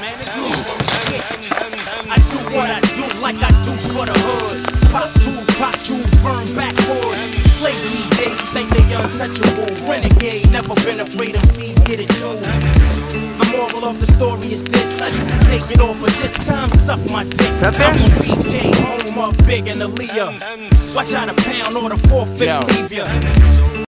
I do what I do like I do for the hood. Pop tools, pop tools, burn backboards. Slave DJs think they untouchable. Renegade, never been afraid of seeds, get it too. The moral of the story is this. I used to say it all, but this time suck my dick. Sapesz? I'm a BK, home up Big and Aaliyah. Watch out a pound or the forfeit leave ya.